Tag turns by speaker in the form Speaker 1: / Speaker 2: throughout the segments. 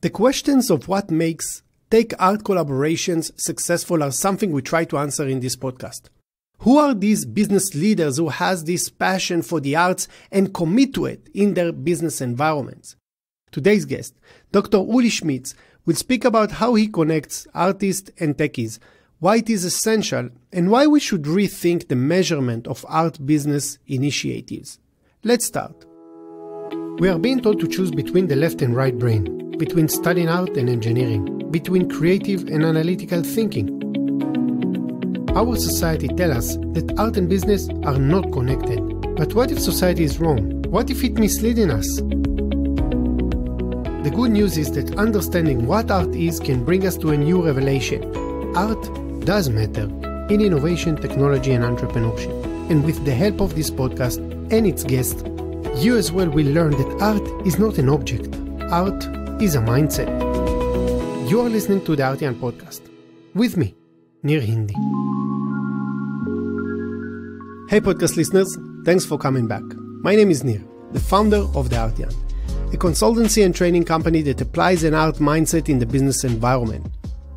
Speaker 1: The questions of what makes tech art collaborations successful are something we try to answer in this podcast. Who are these business leaders who has this passion for the arts and commit to it in their business environments? Today's guest, Dr. Uli Schmitz, will speak about how he connects artists and techies, why it is essential, and why we should rethink the measurement of art business initiatives. Let's start. We are being told to choose between the left and right brain, between studying art and engineering, between creative and analytical thinking, our society tells us that art and business are not connected. But what if society is wrong? What if it misleading us? The good news is that understanding what art is can bring us to a new revelation. Art does matter in innovation, technology, and entrepreneurship. And with the help of this podcast and its guests, you as well will learn that art is not an object. Art is a mindset. You are listening to the Artian podcast. With me, Nir Hindi. Hey, podcast listeners, thanks for coming back. My name is Nir, the founder of The Artian, a consultancy and training company that applies an art mindset in the business environment.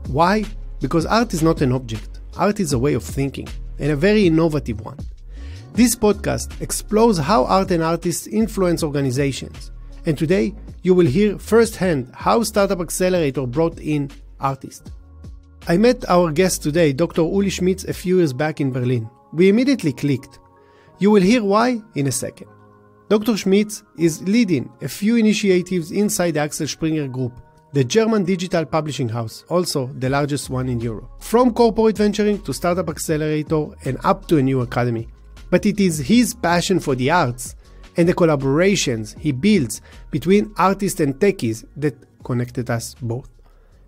Speaker 1: Why? Because art is not an object, art is a way of thinking, and a very innovative one. This podcast explores how art and artists influence organizations, and today you will hear firsthand how Startup Accelerator brought in artists. I met our guest today, Dr. Uli Schmitz, a few years back in Berlin, we immediately clicked. You will hear why in a second. Dr. Schmitz is leading a few initiatives inside the Axel Springer Group, the German digital publishing house, also the largest one in Europe. From corporate venturing to startup accelerator and up to a new academy. But it is his passion for the arts and the collaborations he builds between artists and techies that connected us both.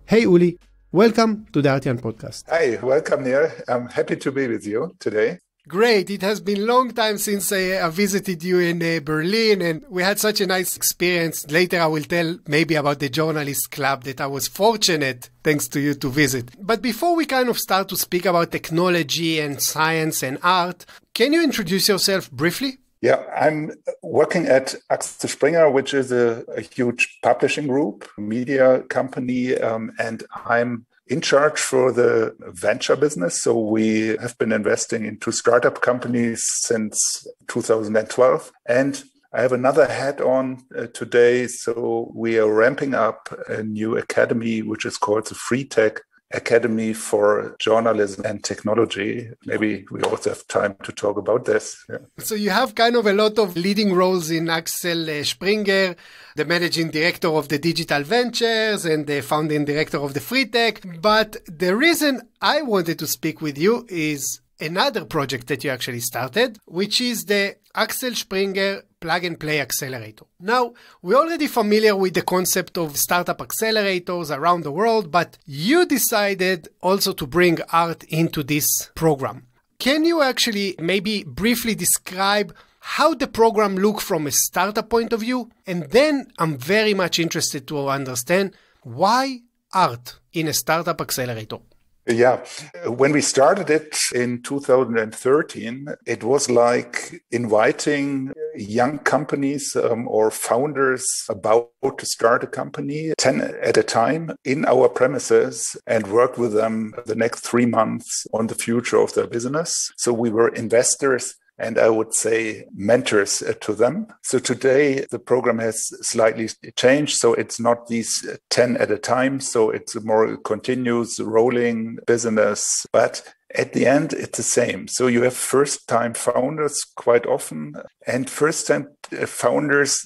Speaker 1: Hey Uli, Welcome to the Artian podcast.
Speaker 2: Hi, welcome here. I'm happy to be with you today.
Speaker 1: Great. It has been long time since I, I visited you in uh, Berlin and we had such a nice experience. Later I will tell maybe about the journalist club that I was fortunate thanks to you to visit. But before we kind of start to speak about technology and science and art, can you introduce yourself briefly?
Speaker 2: Yeah, I'm working at Axel Springer, which is a, a huge publishing group, media company, um, and I'm in charge for the venture business. So we have been investing into startup companies since 2012. And I have another hat on uh, today. So we are ramping up a new academy, which is called the FreeTech Academy for Journalism and Technology. Maybe we also have time to talk about this.
Speaker 1: Yeah. So you have kind of a lot of leading roles in Axel uh, Springer, the managing director of the Digital Ventures and the founding director of the FreeTech. But the reason I wanted to speak with you is another project that you actually started, which is the Axel Springer Plug and Play Accelerator. Now, we're already familiar with the concept of startup accelerators around the world, but you decided also to bring art into this program. Can you actually maybe briefly describe how the program look from a startup point of view? And then I'm very much interested to understand why art in a startup accelerator.
Speaker 2: Yeah. When we started it in 2013, it was like inviting young companies um, or founders about to start a company 10 at a time in our premises and work with them the next three months on the future of their business. So we were investors and I would say mentors uh, to them. So today the program has slightly changed. So it's not these 10 at a time. So it's a more continuous rolling business, but at the end, it's the same. So you have first time founders quite often and first time uh, founders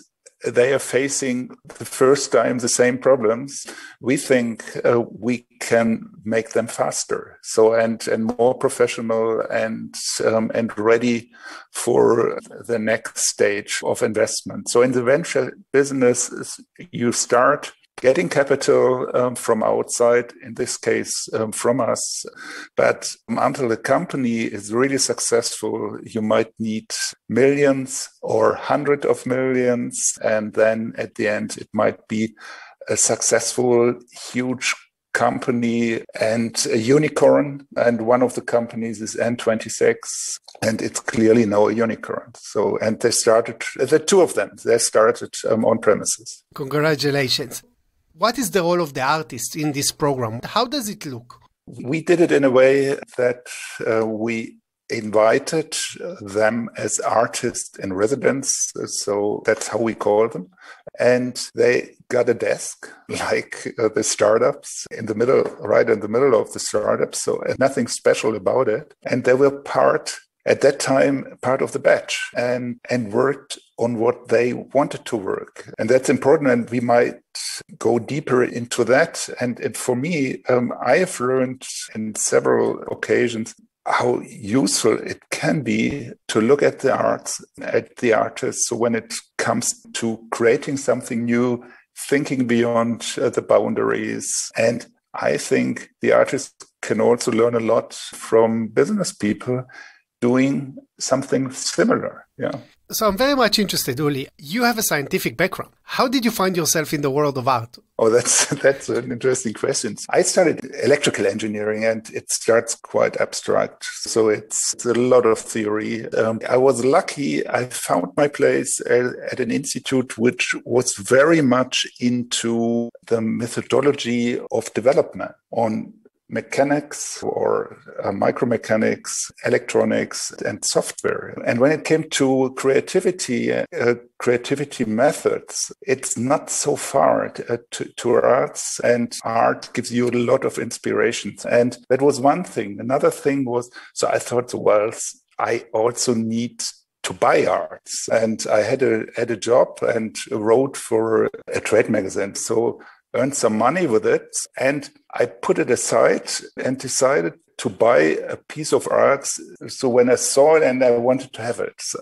Speaker 2: they are facing the first time the same problems, we think uh, we can make them faster. So and and more professional and um, and ready for the next stage of investment. So in the venture business, you start getting capital um, from outside, in this case um, from us. But until the company is really successful, you might need millions or hundred of millions. And then at the end, it might be a successful, huge company and a unicorn. And one of the companies is N26, and it's clearly now a unicorn. So, and they started, the two of them, they started um, on premises.
Speaker 1: Congratulations. What is the role of the artist in this program? How does it look?
Speaker 2: We did it in a way that uh, we invited them as artists in residence. So that's how we call them. And they got a desk like uh, the startups in the middle, right in the middle of the startup. So nothing special about it. And they were part at that time part of the batch and and worked on what they wanted to work and that's important and we might go deeper into that and, and for me um, i have learned in several occasions how useful it can be to look at the arts, at the artists. So when it comes to creating something new, thinking beyond uh, the boundaries. And I think the artists can also learn a lot from business people doing something similar. Yeah.
Speaker 1: So I'm very much interested, Uli. You have a scientific background. How did you find yourself in the world of art?
Speaker 2: Oh, that's that's an interesting question. I studied electrical engineering, and it starts quite abstract, so it's, it's a lot of theory. Um, I was lucky; I found my place at, at an institute which was very much into the methodology of development on mechanics or uh, micromechanics, electronics, and software. And when it came to creativity, uh, creativity methods, it's not so far to, uh, to, to, arts, and art gives you a lot of inspiration. And that was one thing. Another thing was, so I thought, well, I also need to buy arts. And I had a had a job and wrote for a trade magazine. So earned some money with it. And I put it aside and decided to buy a piece of art. So when I saw it and I wanted to have it. So,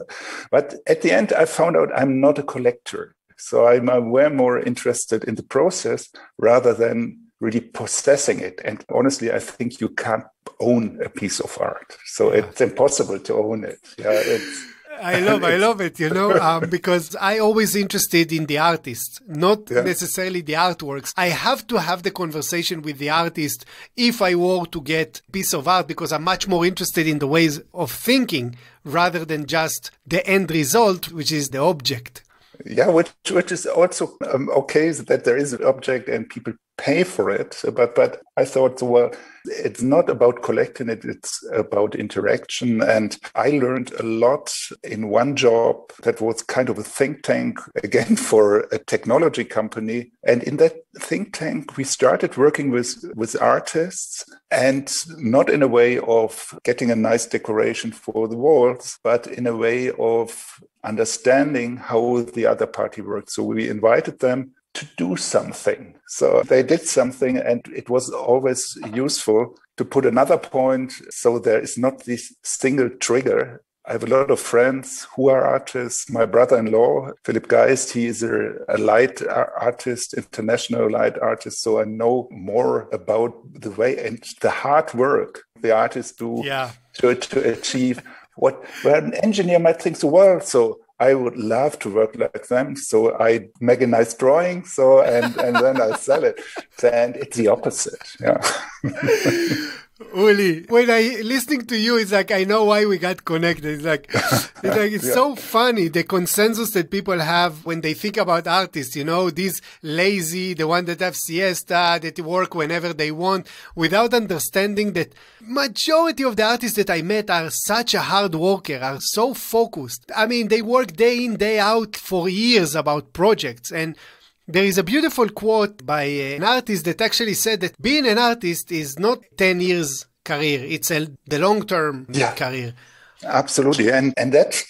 Speaker 2: but at the end, I found out I'm not a collector. So I'm way more interested in the process rather than really possessing it. And honestly, I think you can't own a piece of art. So yeah. it's impossible to own it. Yeah, it's
Speaker 1: I love, I love it, you know, um, because I always interested in the artist, not yeah. necessarily the artworks. I have to have the conversation with the artist if I were to get piece of art because I'm much more interested in the ways of thinking rather than just the end result, which is the object.
Speaker 2: Yeah, which which is also um, okay that there is an object and people pay for it. But but I thought, well, it's not about collecting it; it's about interaction. And I learned a lot in one job that was kind of a think tank again for a technology company. And in that think tank, we started working with with artists, and not in a way of getting a nice decoration for the walls, but in a way of understanding how the other party works. So we invited them to do something. So they did something, and it was always useful to put another point so there is not this single trigger. I have a lot of friends who are artists. My brother in law, Philipp Geist, he is a, a, light artist, international light artist. So I know more about the way and the hard work the artists do yeah. to, to achieve what where an engineer might think so well so I would love to work like them. So I make a nice drawing. So and and then I sell it. And it's the opposite. Yeah.
Speaker 1: Uli, when I listening to you, it's like I know why we got connected. It's like it's like it's yeah. so funny the consensus that people have when they think about artists. You know, these lazy, the one that have siesta, that work whenever they want, without understanding that majority of the artists that I met are such a hard worker, are so focused. I mean, they work day in day out for years about projects and there is a beautiful quote by an artist that actually said that being an artist is not 10 years career, it's a, the long term yeah, career.
Speaker 2: Absolutely. And, and that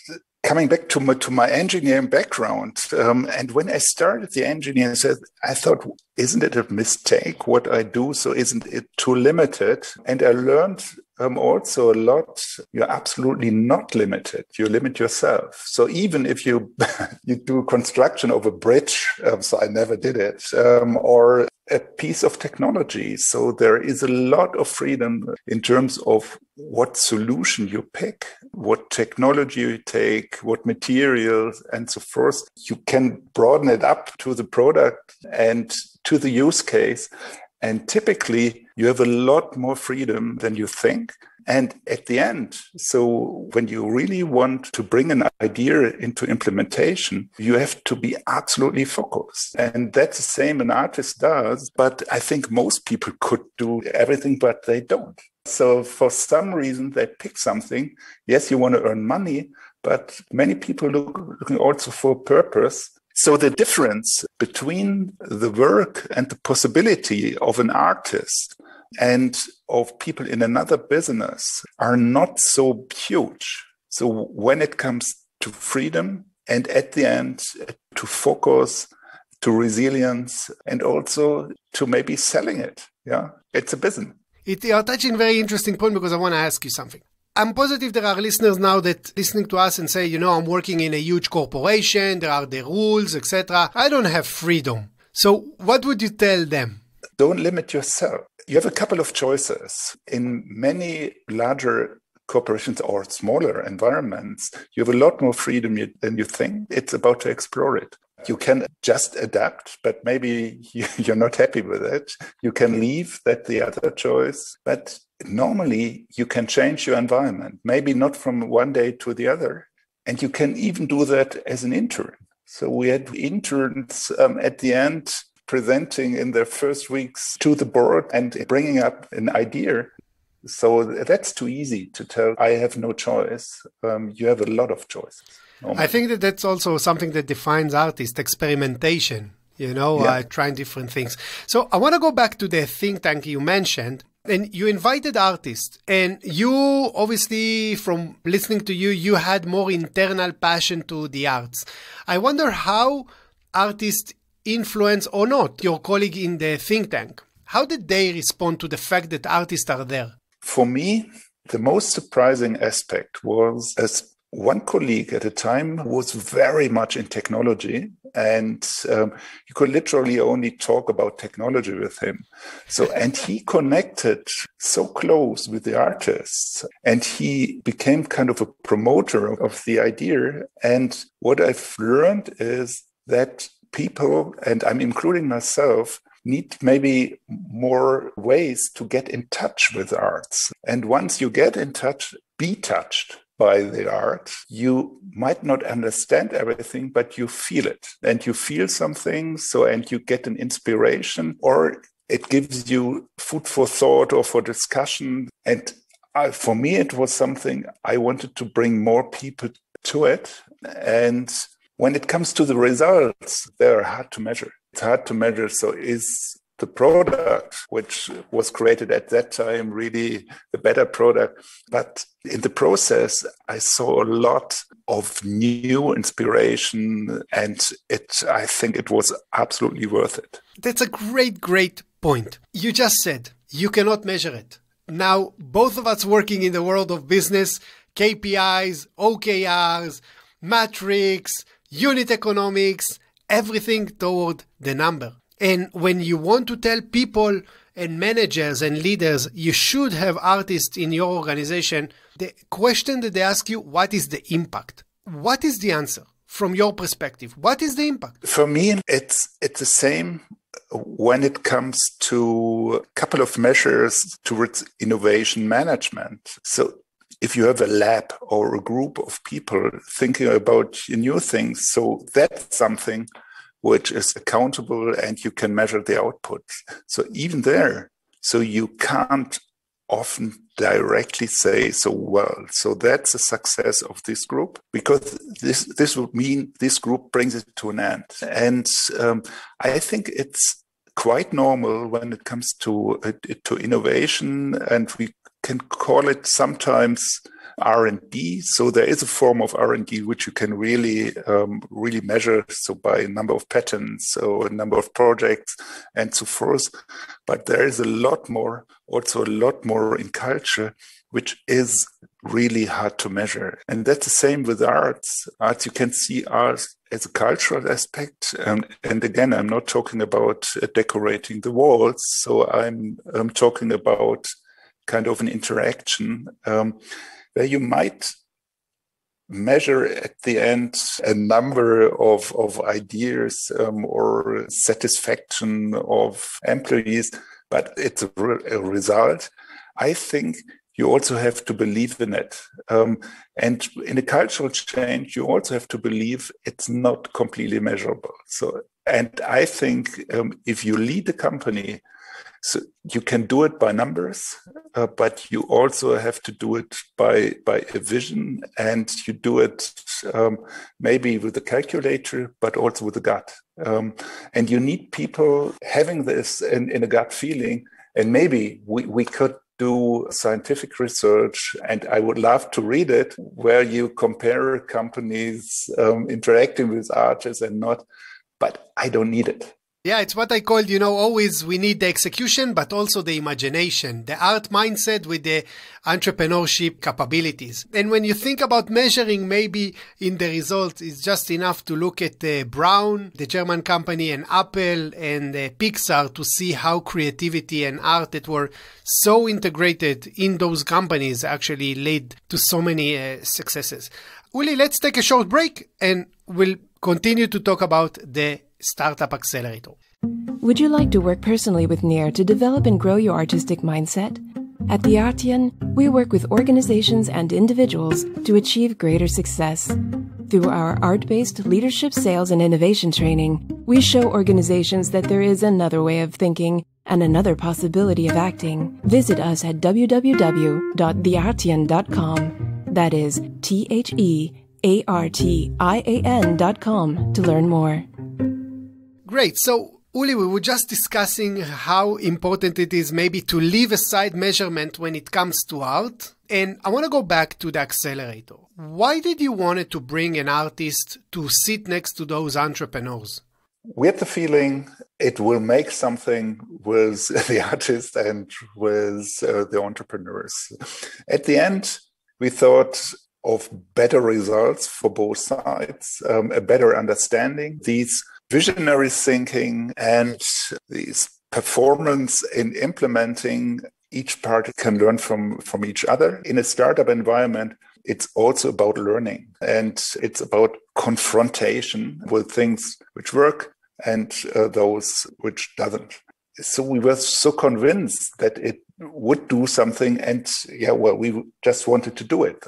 Speaker 2: coming back to my, to my engineering background, um, and when I started the engineering, I thought, isn't it a mistake what I do? So isn't it too limited? And I learned um, also a lot. You're absolutely not limited. You limit yourself. So even if you you do construction of a bridge, um, so I never did it, um, or a piece of technology. So there is a lot of freedom in terms of what solution you pick, what technology you take, what materials, and so forth. You can broaden it up to the product and to the use case. And typically, you have a lot more freedom than you think. And at the end, so when you really want to bring an idea into implementation, you have to be absolutely focused. And that's the same an artist does. But I think most people could do everything, but they don't. So for some reason, they pick something. Yes, you want to earn money, but many people look looking also for purpose. So the difference between the work and the possibility of an artist and of people in another business are not so huge. So when it comes to freedom and at the end to focus, to resilience, and also to maybe selling it. Yeah, it's a business.
Speaker 1: It, you're touching very interesting point because I want to ask you something. I'm positive there are listeners now that listening to us and say, you know, I'm working in a huge corporation, there are the rules, etc. I don't have freedom. So what would you tell them?
Speaker 2: Don't limit yourself you have a couple of choices. In many larger corporations or smaller environments, you have a lot more freedom than you think. It's about to explore it. You can just adapt, but maybe you're not happy with it. You can leave, that's the other choice. But normally you can change your environment, maybe not from one day to the other. And you can even do that as an intern. So we had interns um, at the end presenting in their first weeks to the board and bringing up an idea. So that's too easy to tell. I have no choice. Um, you have a lot of choices.
Speaker 1: I think that that's also something that defines artists experimentation, you know, yeah. uh, trying different things. So I want to go back to the think tank you mentioned. And you invited artists, and you obviously, from listening to you, you had more internal passion to the arts. I wonder how artists influence or not your colleague in the think tank? How did they respond to the fact that artists are there?
Speaker 2: For me, the most surprising aspect was as one colleague at a time was very much in technology and um, you could literally only talk about technology with him so and he connected so close with the artists and he became kind of a promoter of the idea and what i've learned is that people, and I'm including myself, need maybe more ways to get in touch with arts. And once you get in touch, be touched by the art. You might not understand everything, but you feel it and you feel something. So, and you get an inspiration or it gives you food for thought or for discussion. And uh, for me, it was something I wanted to bring more people to it. And when it comes to the results, they're hard to measure. It's hard to measure. So is the product, which was created at that time, really the better product. But in the process, I saw a lot of new inspiration, and it, I think it was absolutely worth it.
Speaker 1: That's a great, great point. You just said you cannot measure it. Now, both of us working in the world of business, KPIs, OKRs, metrics, unit economics, everything toward the number. And when you want to tell people and managers and leaders you should have artists in your organization, the question that they ask you, what is the impact? What is the answer from your perspective? What is the impact?
Speaker 2: For me, it's it's the same when it comes to a couple of measures towards innovation management. So if you have a lab or a group of people thinking about new things, so that's something which is accountable and you can measure the output. So even there, so you can't often directly say so well so that's a success of this group because this this would mean this group brings it to an end and um, i think it's quite normal when it comes to uh, to innovation and we can call it sometimes R&D. So there is a form of R&D which you can really, um, really measure. So by a number of patents so a number of projects and so forth. But there is a lot more, also a lot more in culture, which is really hard to measure. And that's the same with arts. Arts, you can see arts as a cultural aspect. Um, and again, I'm not talking about uh, decorating the walls. So I'm, I'm talking about kind of an interaction um, where you might measure at the end a number of, of ideas um, or satisfaction of employees. but it's a, re- a result. I think you also have to believe in it. Um, and in a cultural change, you also have to believe it's not completely measurable. So, and I think um, if you lead a company, so you can do it by numbers, uh, but you also have to do it by by a vision, and you do it um, maybe with a calculator, but also with a gut. Um, and you need people having this in, in a gut feeling. And maybe we, we could do scientific research, and I would love to read it, where you compare companies um, interacting with artists and not, but I don't need it.
Speaker 1: Yeah, it's what I call, you know, always we need the execution, but also the imagination, the art mindset with the entrepreneurship capabilities. And when you think about measuring, maybe in the results, it's just enough to look at uh, Braun, the German company, and Apple and uh, Pixar to see how creativity and art that were so integrated in those companies actually led to so many uh, successes. Uli, let's take a short break and we'll continue to talk about the Startup Accelerator.
Speaker 3: Would you like to work personally with Nir to develop and grow your artistic mindset? At the Artian, we work with organizations and individuals to achieve greater success. Through our art based leadership, sales, and innovation training, we show organizations that there is another way of thinking and another possibility of acting. Visit us at www.theartian.com. That is T H E A R T I A N.com to learn more.
Speaker 1: Great. So, Uli, we were just discussing how important it is maybe to leave aside measurement when it comes to art. And I want to go back to the accelerator. Why did you want to bring an artist to sit next to those entrepreneurs?
Speaker 2: We had the feeling it will make something with the artist and with uh, the entrepreneurs. At the end, we thought of better results for both sides, um, a better understanding. These visionary thinking and these performance in implementing each part can learn from from each other. In a startup environment it's also about learning and it's about confrontation with things which work and uh, those which doesn't. So we were so convinced that it would do something and yeah well we just wanted to do it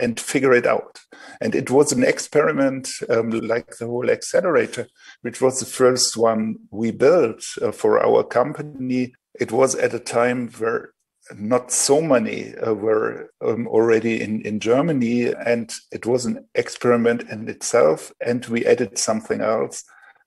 Speaker 2: and figure it out. And it was an experiment, um, like the whole accelerator, which was the first one we built uh, for our company. It was at a time where not so many uh, were um, already in, in Germany, and it was an experiment in itself. And we added something else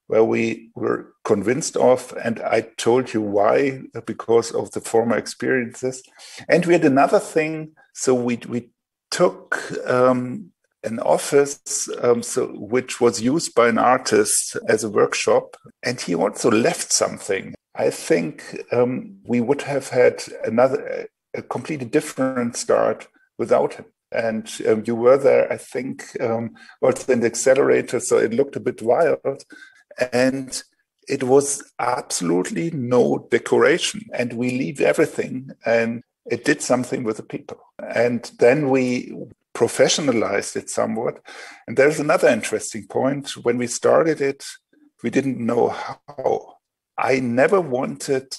Speaker 2: where we were convinced of, and I told you why, because of the former experiences. And we had another thing. So we, we took um, an office um, so, which was used by an artist as a workshop, and he also left something. I think um, we would have had another, a completely different start without him. And um, you were there, I think, um, also in the accelerator, so it looked a bit wild. And it was absolutely no decoration. And we leave everything and it did something with the people. And then we professionalized it somewhat. And there's another interesting point. When we started it, we didn't know how. I never wanted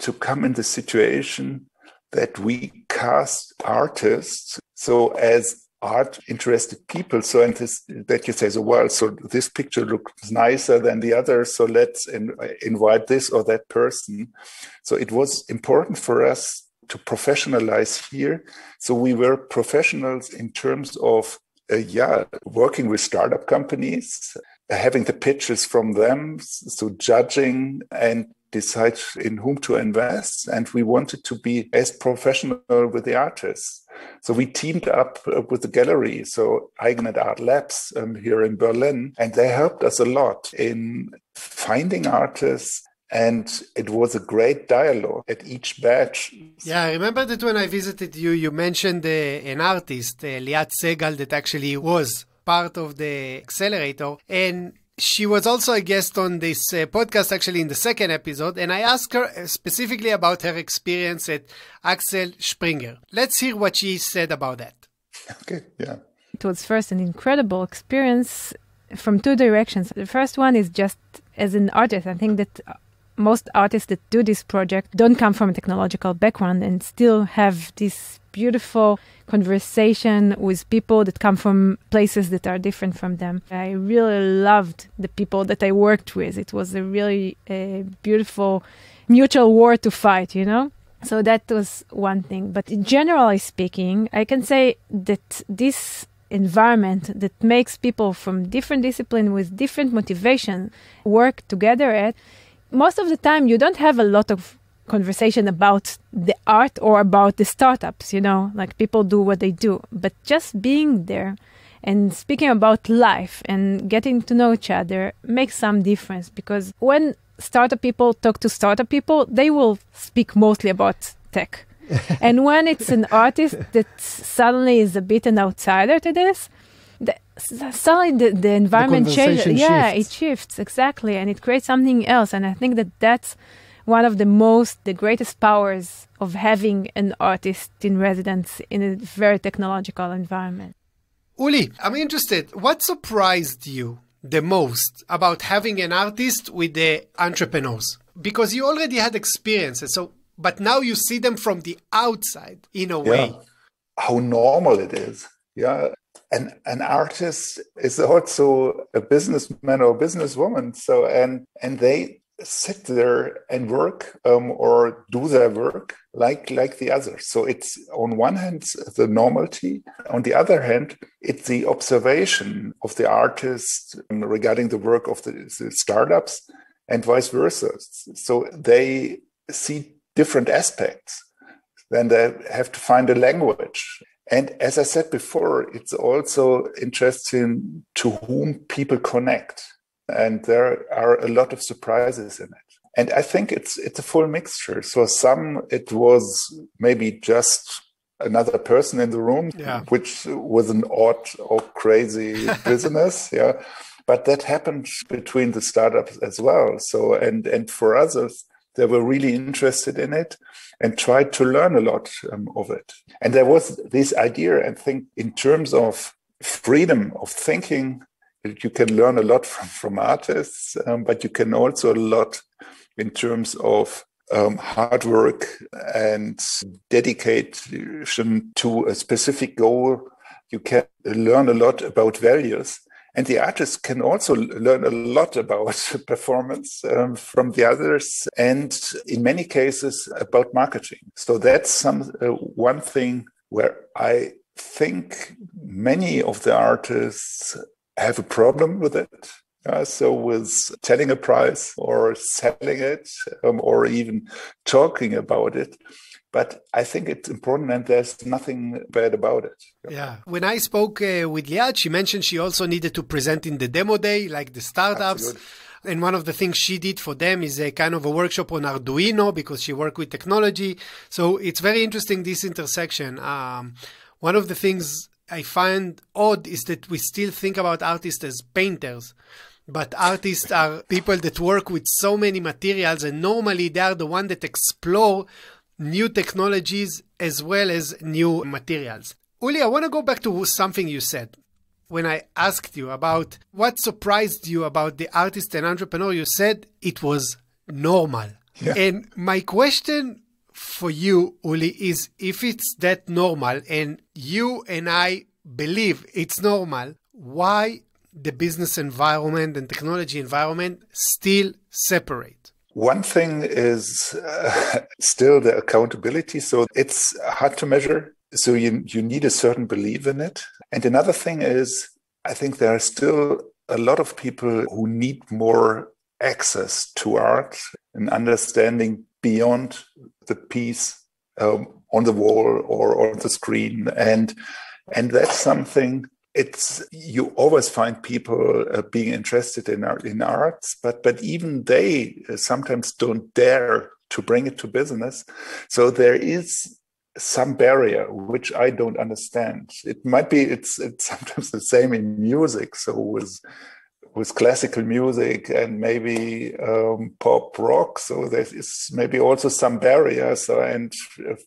Speaker 2: to come in the situation that we cast artists so as art interested people so and this, that you say so well so this picture looks nicer than the other so let's in, invite this or that person so it was important for us to professionalize here. So we were professionals in terms of, uh, yeah, working with startup companies, having the pitches from them, so judging and decide in whom to invest. And we wanted to be as professional with the artists. So we teamed up uh, with the gallery, so Eigen + Art Labs um, here in Berlin, and they helped us a lot in finding artists and it was a great dialogue at each batch.
Speaker 1: Yeah, I remember that when I visited you, you mentioned uh, an artist, uh, Liat Segal, that actually was part of the accelerator, and she was also a guest on this uh, podcast, actually in the second episode, and I asked her uh, specifically about her experience at Axel Springer. Let's hear what she said about that.
Speaker 2: Okay, yeah.
Speaker 4: It was first an incredible experience from two directions. The first one is just as an artist, I think that most artists that do this project don't come from a technological background and still have this beautiful conversation with people that come from places that are different from them. I really loved the people that I worked with. It was a really a beautiful mutual war to fight, you know? So that was one thing. But generally speaking, I can say that this environment that makes people from different discipline with different motivation work together at most of the time you don't have a lot of conversation about the art or about the startups you know? Like people do what they do. But just being there and speaking about life and getting to know each other makes some difference because when startup people talk to startup people they will speak mostly about tech. And when it's an artist that suddenly is a bit an outsider to this, the, suddenly the, the environment
Speaker 1: the
Speaker 4: changes. Yeah,
Speaker 1: shifts.
Speaker 4: it shifts exactly, and it creates something else. And I think that that's one of the most, the greatest powers of having an artist in residence in a very technological environment.
Speaker 1: Uli, I'm interested. What surprised you the most about having an artist with the entrepreneurs? Because you already had experiences. So but now you see them from the outside in a way.
Speaker 2: Yeah. How normal it is. Yeah. And an artist is also a businessman or businesswoman. So and and they sit there and work um, or do their work like like the others. So it's on one hand the normality, on the other hand it's the observation of the artist regarding the work of the, the startups and vice versa. So they see different aspects. Then they have to find a language. And as I said before, it's also interesting to whom people connect. And there are a lot of surprises in it. And I think it's it's a full mixture. So some it was maybe just another person in the room,
Speaker 1: yeah.
Speaker 2: which was an odd or crazy business. Yeah. But that happened between the startups as well. So and and for others, they were really interested in it and tried to learn a lot um, of it. And there was this idea, I think, in terms of freedom of thinking, that you can learn a lot from, from artists, um, but you can also a lot in terms of um, hard work and dedication to a specific goal. You can learn a lot about values and the artists can also learn a lot about performance um, from the others, and in many cases about marketing. So that's some uh, one thing where I think many of the artists have a problem with it. Uh, so with telling a price or selling it um, or even talking about it but I think it's important and there's nothing bad about it.
Speaker 1: Yeah. When I spoke uh, with Liat, she mentioned she also needed to present in the demo day, like the startups.
Speaker 2: Absolutely.
Speaker 1: And one of the things she did for them is a kind of a workshop on Arduino because she worked with technology. So it's very interesting, this intersection. Um, one of the things I find odd is that we still think about artists as painters. But artists are people that work with so many materials, and normally they are the one that explore new technologies as well as new materials. Uli, I want to go back to something you said. When I asked you about what surprised you about the artist and entrepreneur, you said it was normal.
Speaker 2: Yeah.
Speaker 1: And my question for you, Uli, is if it's that normal and you and I believe it's normal, why the business environment and technology environment still separate?
Speaker 2: One thing is uh, still the accountability. So it's hard to measure. So you, you need a certain belief in it. And another thing is, I think there are still a lot of people who need more access to art and understanding beyond the piece um, on the wall or on the screen. And, and that's something it's you always find people uh, being interested in art in arts but but even they uh, sometimes don't dare to bring it to business. So there is some barrier which i don't understand. It might be it's it's sometimes the same in music. So with with classical music and maybe um, pop rock so there is maybe also some barriers so, and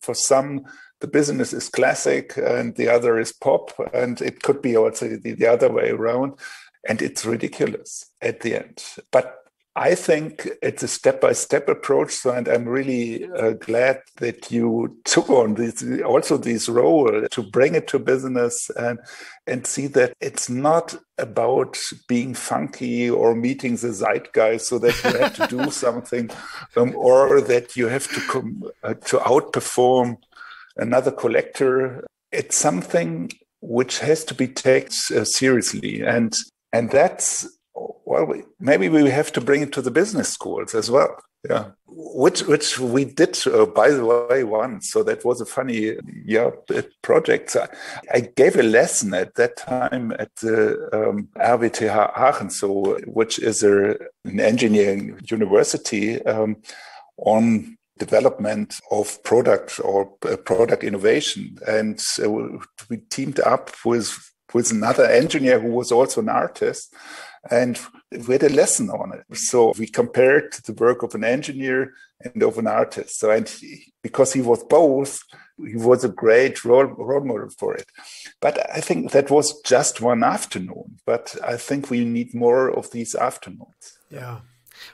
Speaker 2: for some the business is classic and the other is pop and it could be also the, the other way around and it's ridiculous at the end but I think it's a step by step approach. So, and I'm really uh, glad that you took on this, also this role to bring it to business and, and see that it's not about being funky or meeting the zeitgeist so that you have to do something um, or that you have to come uh, to outperform another collector. It's something which has to be taken uh, seriously. And, and that's well, maybe we have to bring it to the business schools as well. Yeah, which which we did uh, by the way once. So that was a funny yeah project. So I gave a lesson at that time at the um, RWTH Aachen, so which is a, an engineering university um, on development of product or uh, product innovation, and we teamed up with with another engineer who was also an artist and we had a lesson on it. So we compared the work of an engineer and of an artist. So, and he, because he was both, he was a great role, role model for it. But I think that was just one afternoon. But I think we need more of these afternoons.
Speaker 1: Yeah.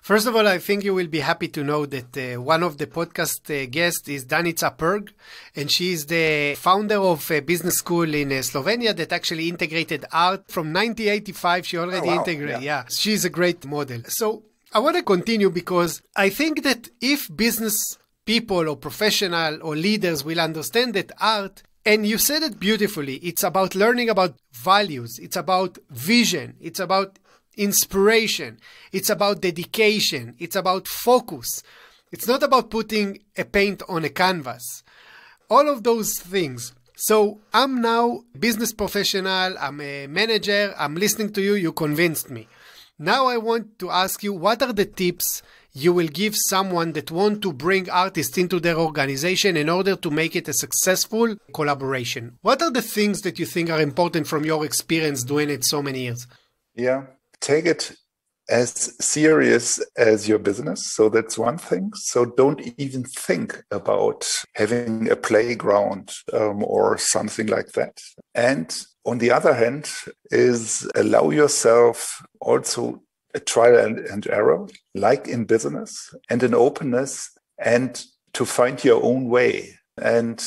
Speaker 1: First of all, I think you will be happy to know that uh, one of the podcast uh, guests is Danica Purg, and she is the founder of a business school in uh, Slovenia that actually integrated art from 1985. She already oh, wow. integrated. Yeah. yeah, she's a great model. So I want to continue because I think that if business people or professional or leaders will understand that art and you said it beautifully. It's about learning about values. It's about vision. It's about inspiration. It's about dedication. It's about focus. It's not about putting a paint on a canvas. All of those things. So I'm now business professional. I'm a manager. I'm listening to you. You convinced me. Now I want to ask you, what are the tips you will give someone that want to bring artists into their organization in order to make it a successful collaboration? What are the things that you think are important from your experience doing it so many years?
Speaker 2: Yeah, take it as serious as your business. So that's one thing. So don't even think about having a playground um, or something like that. And on the other hand, is allow yourself also a trial and, and error, like in business, and an openness, and to find your own way. And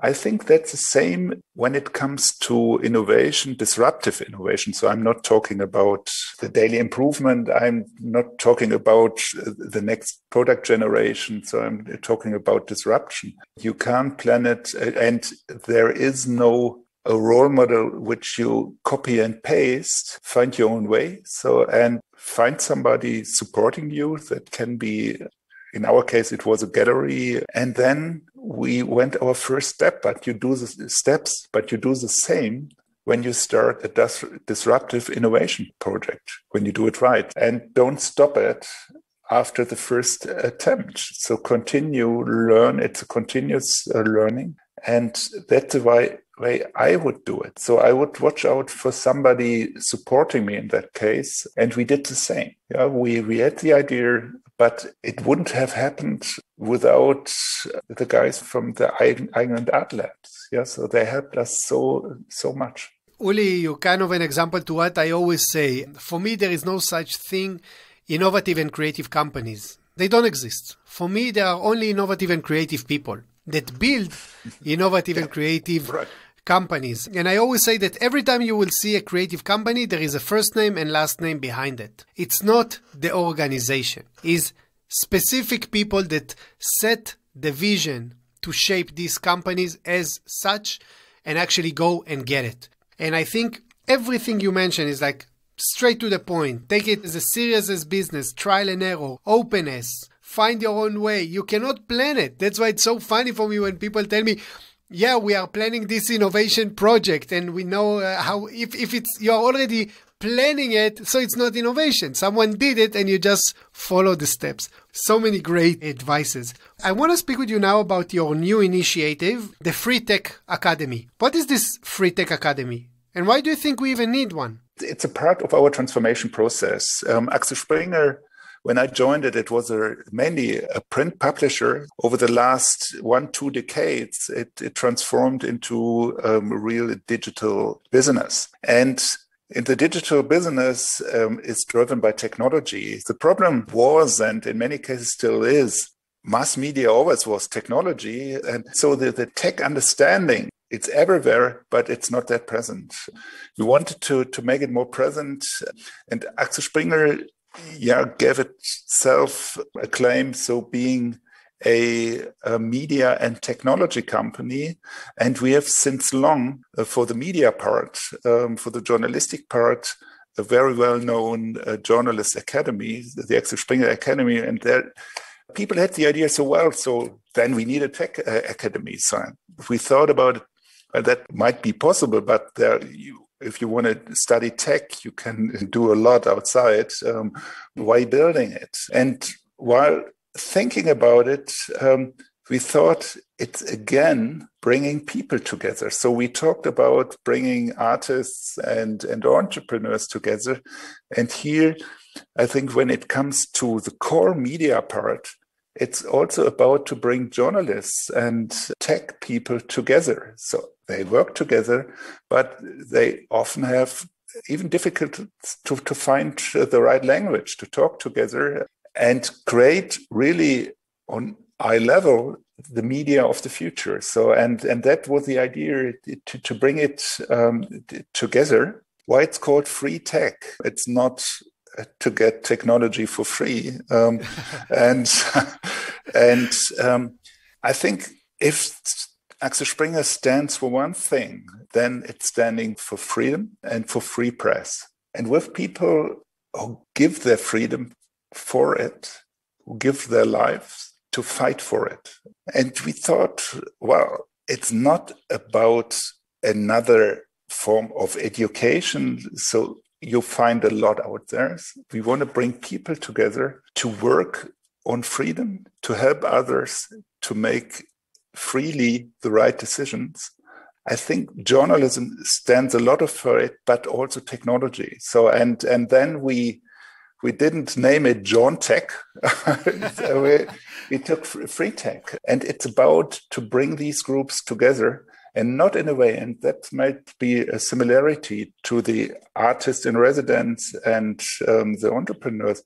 Speaker 2: I think that's the same when it comes to innovation, disruptive innovation. So I'm not talking about the daily improvement. I'm not talking about the next product generation. So I'm talking about disruption. You can't plan it and there is no a role model which you copy and paste, find your own way. So, and find somebody supporting you that can be in our case, it was a gallery. And then we went our first step, but you do the steps, but you do the same when you start a dis- disruptive innovation project, when you do it right. And don't stop it after the first attempt. So continue, learn. It's a continuous uh, learning. And that's the way, way I would do it. So I would watch out for somebody supporting me in that case. And we did the same. Yeah, we, we had the idea, but it wouldn't have happened without the guys from the Eigen + Art Labs. Yeah, so they helped us so, so much.
Speaker 1: Uli, you're kind of an example to what I always say. For me, there is no such thing innovative and creative companies. They don't exist. For me, there are only innovative and creative people that build innovative and creative right. Companies. And I always say that every time you will see a creative company, there is a first name and last name behind it. It's not the organization. It's specific people that set the vision to shape these companies as such and actually go and get it. And I think everything you mentioned is like straight to the point. Take it as a serious as business, trial and error, openness, find your own way. You cannot plan it. That's why it's so funny for me when people tell me, yeah, we are planning this innovation project and we know uh, how, if, if it's, you're already planning it, so it's not innovation. Someone did it and you just follow the steps. So many great advices. I want to speak with you now about your new initiative, the FreeTech Academy. What is this FreeTech Academy? And why do you think we even need one?
Speaker 2: It's a part of our transformation process. Um, Axel Springer when I joined it, it was a, mainly a print publisher. Over the last one, two decades, it, it transformed into um, a real digital business. And in the digital business um, is driven by technology. The problem was, and in many cases still is, mass media always was technology. And so the, the tech understanding, it's everywhere, but it's not that present. We wanted to, to make it more present. And Axel Springer, yeah, gave itself a claim. So being a, a, media and technology company. And we have since long, uh, for the media part, um, for the journalistic part, a very well known uh, journalist academy, the Axel Springer Academy. And there, people had the idea so well, so then we need a tech uh, academy. So we thought about it, well, that might be possible, but there, you, if you want to study tech, you can do a lot outside. Um, why building it? And while thinking about it, um, we thought it's again bringing people together. So we talked about bringing artists and, and entrepreneurs together. And here, I think when it comes to the core media part, it's also about to bring journalists and tech people together. So they work together, but they often have even difficult to, to find the right language to talk together and create really on eye level the media of the future. So, and and that was the idea to, to bring it um, together. Why it's called FreeTech? It's not to get technology for free, um, and and um, I think if Axel Springer stands for one thing, then it's standing for freedom and for free press. And with people who give their freedom for it, who give their lives to fight for it. And we thought, well, it's not about another form of education. So you find a lot out there. We want to bring people together to work on freedom, to help others to make freely the right decisions. I think journalism stands a lot of for it, but also technology. So and and then we we didn't name it John Tech. so we, we took FreeTech, and it's about to bring these groups together and not in a way, and that might be a similarity to the artist in residence and um, the entrepreneurs.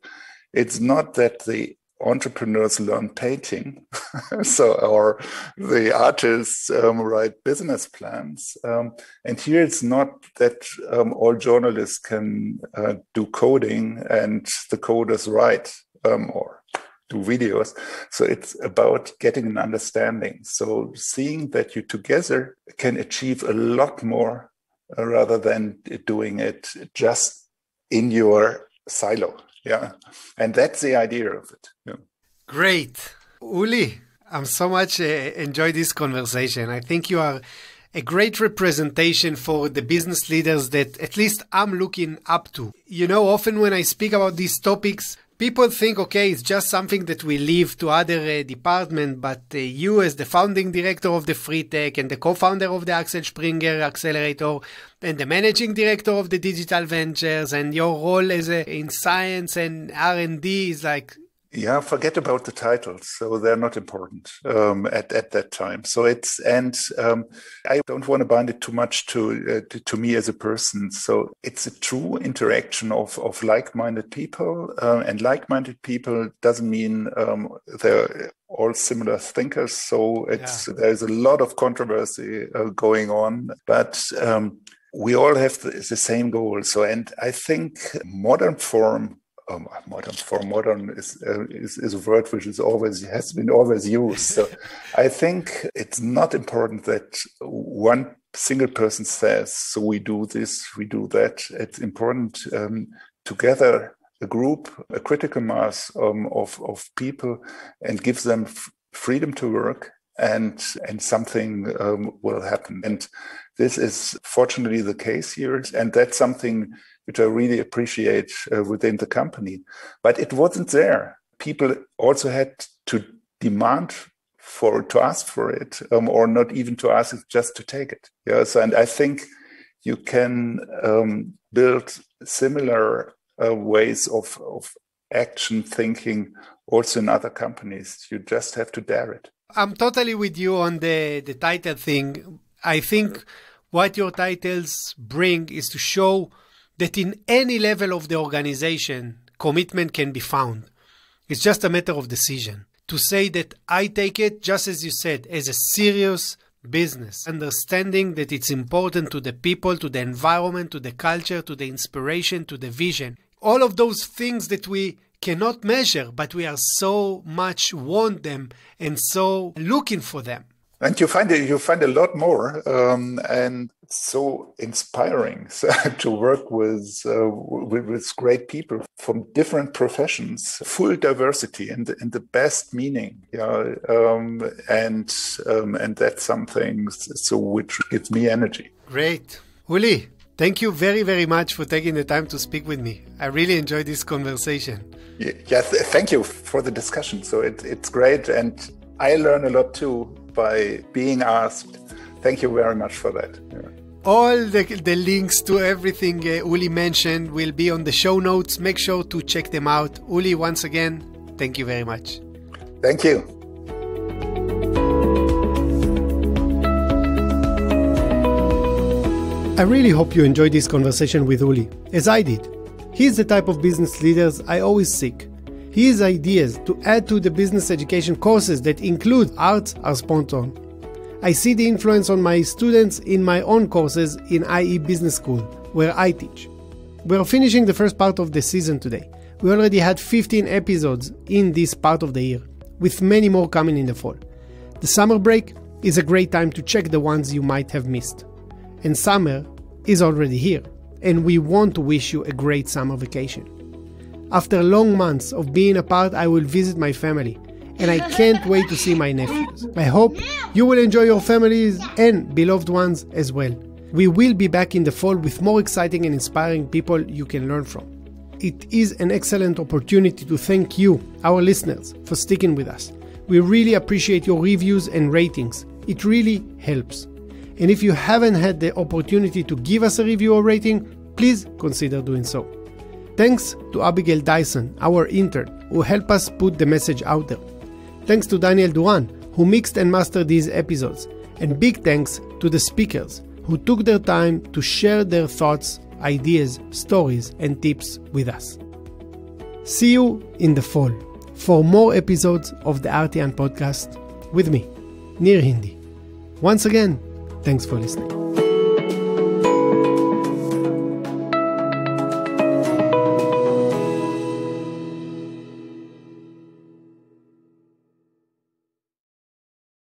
Speaker 2: It's not that the entrepreneurs learn painting, so or the artists um, write business plans. Um, and here it's not that um, all journalists can uh, do coding and the coders write um, or do videos. So it's about getting an understanding. So seeing that you together can achieve a lot more uh, rather than doing it just in your silo. Yeah. And that's the idea of it. Yeah.
Speaker 1: Great. Uli, I'm so much uh, enjoy this conversation. I think you are a great representation for the business leaders that at least I'm looking up to. You know, often when I speak about these topics, people think, okay, it's just something that we leave to other uh, department, but uh, you as the founding director of the FreeTech and the co-founder of the Axel Springer Accelerator and the managing director of the Digital Ventures and your role as a, in science and R&D is like
Speaker 2: yeah, forget about the titles. So they're not important um, at at that time. So it's and um, I don't want to bind it too much to, uh, to, to me as a person. So it's a true interaction of of like-minded people, uh, and like-minded people doesn't mean um, they're all similar thinkers. So it's yeah. there's a lot of controversy uh, going on, but. Um, we all have the, the, same goal. So, and I think modern form um, modern for modern is, uh, is, is a word which is always has been always used. So I think it's not important that one single person says, "So we do this, we do that." It's important um, together a group, a critical mass um, of of people, and gives them f- freedom to work, and and something um, will happen. And this is fortunately the case here, and that's something which I really appreciate uh, within the company. But it wasn't there. People also had to demand for to ask for it, um, or not even to ask it, just to take it. Yes, and I think you can um, build similar uh, ways of, of action thinking also in other companies. You just have to dare it.
Speaker 1: I'm totally with you on the the title thing. I think what your titles bring is to show that in any level of the organization, commitment can be found. It's just a matter of decision. To say that I take it, just as you said, as a serious business, understanding that it's important to the people, to the environment, to the culture, to the inspiration, to the vision. All of those things that we cannot measure, but we are so much want them and so looking for them.
Speaker 2: And you find you find a lot more, um, and so inspiring to work with, uh, with, with great people from different professions, full diversity in the, in the best meaning. Yeah, um, and um, and that's something so which gives me energy.
Speaker 1: Great, Uli. Thank you very, very much for taking the time to speak with me. I really enjoyed this conversation.
Speaker 2: Yes, thank you for the discussion. So it, it's great, and I learn a lot too by being asked. Thank you very much for that. Yeah.
Speaker 1: All the, the links to everything uh, Uli mentioned will be on the show notes. Make sure to check them out. Uli, once again, thank you very much.
Speaker 2: Thank you.
Speaker 1: I really hope you enjoyed this conversation with Uli, as I did. He's the type of business leaders I always seek his ideas to add to the business education courses that include arts are spot on. I see the influence on my students in my own courses in IE Business School, where I teach. We are finishing the first part of the season today. We already had 15 episodes in this part of the year, with many more coming in the fall. The summer break is a great time to check the ones you might have missed. And summer is already here, and we want to wish you a great summer vacation. After long months of being apart, I will visit my family, and I can't wait to see my nephews. I hope you will enjoy your families and beloved ones as well. We will be back in the fall with more exciting and inspiring people you can learn from. It is an excellent opportunity to thank you, our listeners, for sticking with us. We really appreciate your reviews and ratings. It really helps. And if you haven't had the opportunity to give us a review or rating, please consider doing so. Thanks to Abigail Dyson, our intern, who helped us put the message out there. Thanks to Daniel Duran, who mixed and mastered these episodes. And big thanks to the speakers who took their time to share their thoughts, ideas, stories, and tips with us. See you in the fall for more episodes of the Artian podcast with me, Nir Hindi. Once again, thanks for listening.